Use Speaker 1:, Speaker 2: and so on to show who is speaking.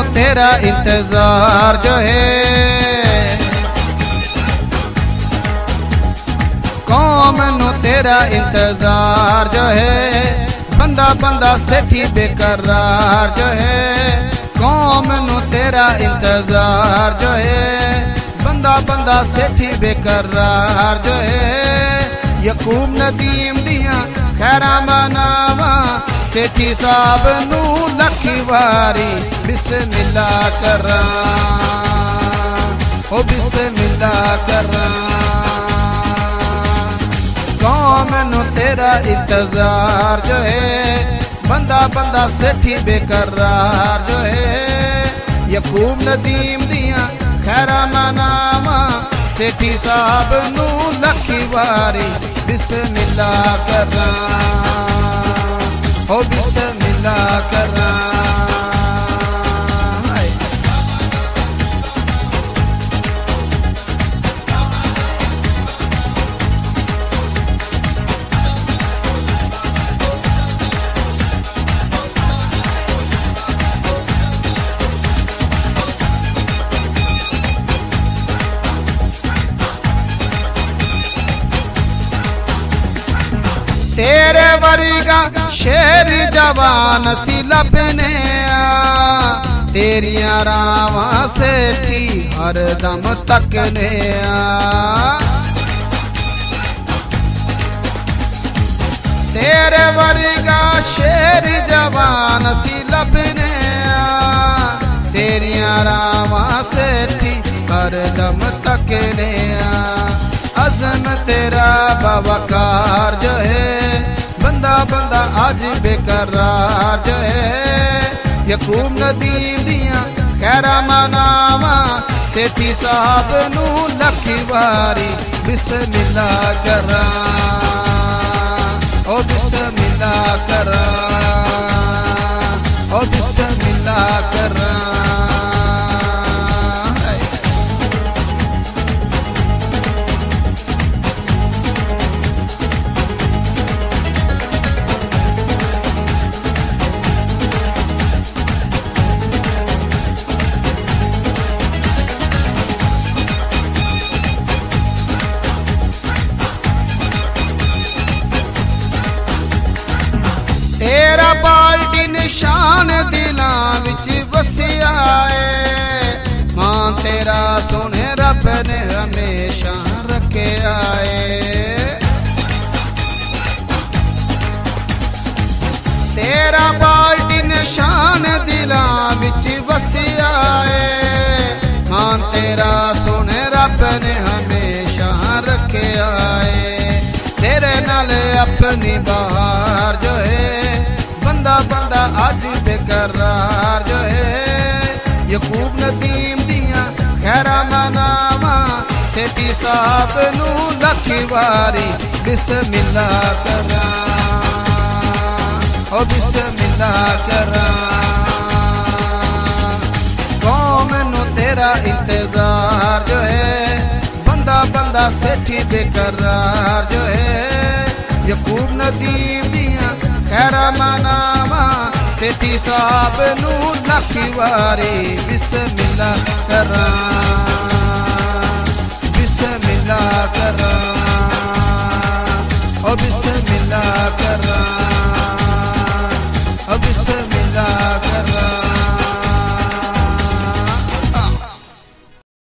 Speaker 1: नु तेरा इंतज़ार जो है। कौम नु तेरा इंतज़ार जो है। बंदा बंदा सेठी बेकरार जो है। कौम नु तेरा इंतज़ार जो है। बंदा बंदा सेठी बेकरार जो है। यकूब नदीम दिया खैरा मनावा सेठी साहब नू लखी वारी बिस्मिल्ला करा। ओ बिस्मिल्ला करा। कौम नु तेरा इंतज़ार जो है, बंदा बंदा सेठी बेकरार जो है। यकूब नदीम दिया खैरा मनावा, सेठी साहब नू वारी बिस्मिल्ला करा। हो मिला करा तेरे वरीगा शेर जवान सी लभने तेरिया रावा सेठी हर दम तकने तेरे वरीगा शेर जवान सी लभने तेरिया रावा सेठी हर दम तकने अजम तेरा है बंदा बंदा आज बेकरार जो है यकूब नदीम दिया खैरा मनावा सेठी साहब नू लखी वारी बिस्मिल्ला करा ओ ਰਤਨ ਹਮੇਸ਼ਾ ਤੇਰਾ ਬਾਲਟੀ ਨਿਸ਼ਾਨ ਦਿਲਾਂ ਵਿੱਚ ਵਸਿਆ ਏ। ਹਾਂ ਤੇਰਾ ਸੋਹਣੇ ਰੱਬ ਨੇ ਹਮੇਸ਼ਾ ਰੱਖਿਆ ਤੇਰੇ ਨਾਲ ਆਪਣੀ ਬਹਾਰ ਜੋ ਏ। ਬੰਦਾ ਬੰਦਾ ਅੱਜ ਬੇਕਰਾਰ साहब नू लखी वारी बिस्मिल्ला करा। ओ बिस्मिल्ला करा। कौम नु तेरा इंतज़ार जो है, बंदा बंदा सेठी बेकरार जो है। यकूब नदीम दिया खैरा मनावा, सेठी साहब नू लखी वारी बिस्मिल्ला करा।